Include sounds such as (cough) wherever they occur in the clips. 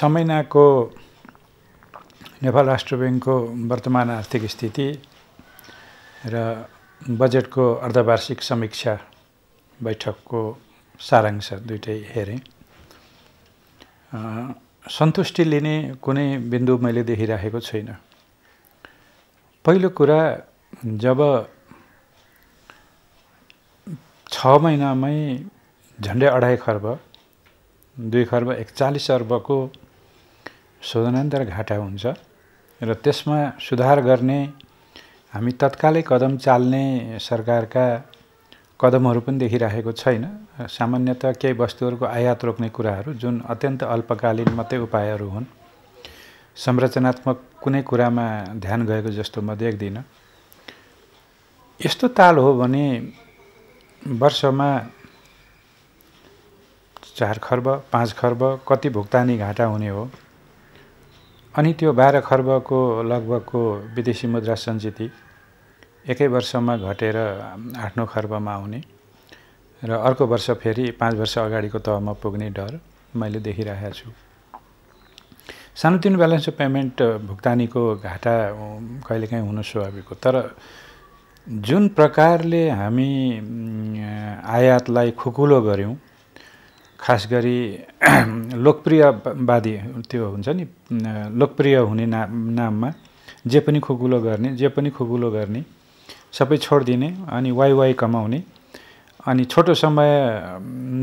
छ महिनाको नेपाल राष्ट्र ब्याङ्कको वर्तमान आर्थिक स्थिति र बजेटको अर्धवार्षिक समीक्षा बैठकको सारांश दुइटै हेरेँ सन्तुष्टि लिने कुनै बिन्दु मैले देखिराखेको छैन पहिलो कुरा जब छ महिनामै झन्डै अढाई खर्ब दुई खर्ब एकचालिस अर्बको शोधनान्तर घाटा हुन्छ र त्यसमा सुधार गर्ने हामी तत्कालै कदम चाल्ने सरकारका कदमहरू पनि देखिराखेको छैन। सामान्यत केही वस्तुहरूको आयात रोक्ने कुराहरू जुन अत्यन्त अल्पकालीन मात्रै उपायहरू हुन् संरचनात्मक कुनै कुरामा ध्यान गएको जस्तो म देख्दिनँ। यस्तो ताल हो भने वर्षमा चार खर्ब पाँच खर्ब कति भुक्तानी घाटा हुने हो। अनि त्यो बाह्र खर्बको लगभगको विदेशी मुद्रा सञ्चिति एकै वर्षमा घटेर आठ नौ खर्बमा आउने र अर्को वर्ष फेरि पाँच वर्ष अगाडिको तहमा पुग्ने डर मैले देखिरहेको छु। सानोतिनो ब्यालेन्स अफ पेमेन्ट भुक्तानीको घाटा कहिलेकाहीँ हुनु स्वाभाविक हो। तर जुन प्रकारले हामी आयातलाई खुकुलो गऱ्यौँ खास गरी (clears throat) लोकप्रियवादी त्यो हुन्छ नि लोकप्रिय हुने ना नाममा जे पनि खुकुलो गर्ने जे पनि खुकुलो गर्ने सबै छोडिदिने अनि वाइ वाइ कमाउने अनि छोटो समय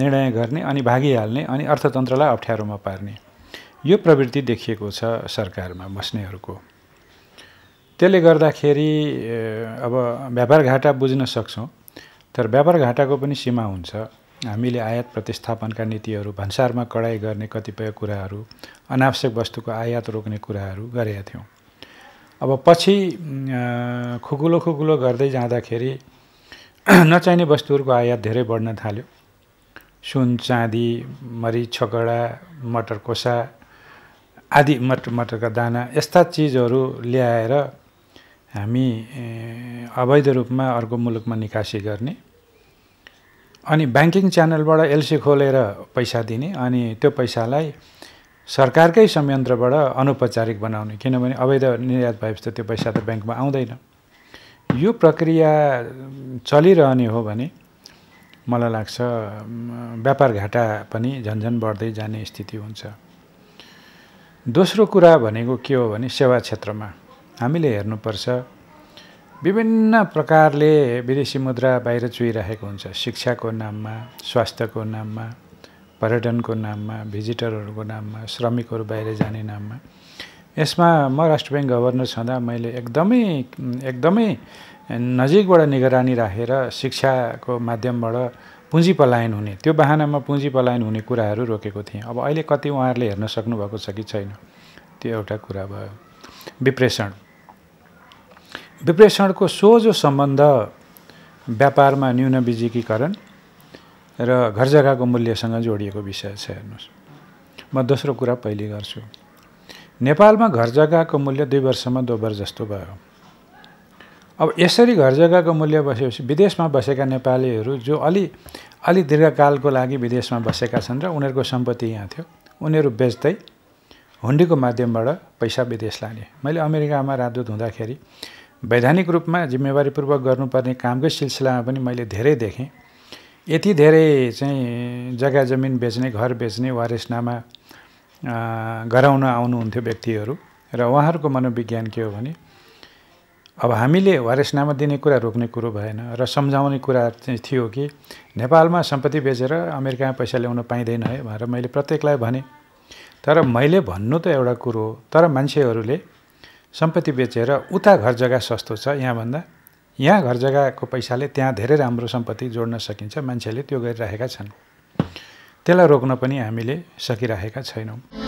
निर्णय गर्ने अनि भागिहाल्ने अनि अर्थतन्त्रलाई अप्ठ्यारोमा पार्ने। यो प्रवृत्ति देखिएको छ सरकारमा बस्नेहरूको। त्यसले गर्दाखेरि अब व्यापार घाटा बुझ्न सक्छौँ तर व्यापार घाटाको पनि सीमा हुन्छ। हामीले आयात प्रतिस्थापनका नीतिहरू भन्सारमा कडाइ गर्ने कतिपय कुराहरू अनावश्यक वस्तुको आयात रोक्ने कुराहरू गरेका थियौँ। अब पछि खुकुलो खुकुलो गर्दै जाँदाखेरि (clears throat) नचाहिने वस्तुहरूको आयात धेरै बढ्न थाल्यो। सुन चाँदी मरिच छकडा मटर कोसा आदि मटर मटरका दाना यस्ता चिजहरू ल्याएर हामी अवैध रूपमा अर्को मुलुकमा निकासी गर्ने अनि ब्याङ्किङ च्यानलबाट एलसी खोलेर पैसा दिने अनि त्यो पैसालाई सरकारकै संयन्त्रबाट अनौपचारिक बनाउने। किनभने अवैध निर्यात भएपछि त त्यो पैसा त ब्याङ्कमा आउँदैन। यो प्रक्रिया चलिरहने हो भने मलाई लाग्छ व्यापार घाटा पनि झन्झन बढ्दै जाने स्थिति हुन्छ। दोस्रो कुरा भनेको के हो भने सेवा क्षेत्रमा हामीले हेर्नुपर्छ विभिन्न प्रकारले विदेशी मुद्रा बाहिर चुहिरहेको हुन्छ। शिक्षाको नाममा स्वास्थ्यको नाममा पर्यटनको नाममा भिजिटरहरूको नाममा श्रमिकहरू बाहिर जाने नाममा। यसमा म राष्ट्र ब्याङ्क गभर्नर छँदा मैले एकदमै एकदमै नजिकबाट निगरानी राखेर शिक्षाको माध्यमबाट पुँजी पलायन हुने त्यो बाहनामा पुँजी पलायन हुने कुराहरू रोकेको थिएँ। अब अहिले कति उहाँहरूले हेर्न सक्नुभएको छ कि छैन त्यो एउटा कुरा भयो। विप्रेषण। विप्रेषणको सोझो सम्बन्ध व्यापारमा न्यून बिजिकीकरण र घर जग्गाको मूल्यसँग जोडिएको विषय छ हेर्नुहोस्। म दोस्रो कुरा पहिले गर्छु। नेपालमा घर जग्गाको मूल्य दुई वर्षमा दोब्बर जस्तो भयो। अब यसरी घर जग्गाको मूल्य बसेपछि विदेशमा बसेका नेपालीहरू जो अलि अलि दीर्घकालको लागि विदेशमा बसेका छन् र उनीहरूको सम्पत्ति यहाँ थियो उनीहरू बेच्दै हुन्डीको माध्यमबाट पैसा विदेश लाने। मैले अमेरिकामा राजदूत हुँदाखेरि वैधानिक रूपमा जिम्मेवारीपूर्वक गर्नुपर्ने कामकै सिलसिलामा पनि मैले धेरै देखेँ। यति धेरै चाहिँ जग्गा जमिन बेच्ने घर बेच्ने वारेसनामा गराउन आउनुहुन्थ्यो व्यक्तिहरू र उहाँहरूको मनोविज्ञान के हो भने अब हामीले वारेसनामा दिने कुरा रोक्ने कुरो भएन र सम्झाउने कुरा चाहिँ थियो कि नेपालमा सम्पत्ति बेचेर अमेरिकामा पैसा ल्याउन पाइँदैन है भनेर मैले प्रत्येकलाई भने। तर मैले भन्नु त एउटा कुरो हो तर मान्छेहरूले सम्पत्ति बेचेर उता घर जग्गा सस्तो छ यहाँभन्दा यहाँ घर जग्गाको पैसाले त्यहाँ धेरै राम्रो सम्पत्ति जोड्न सकिन्छ मान्छेले त्यो गरिरहेका छन्। त्यसलाई रोक्न पनि हामीले सकिरहेका छैनौँ।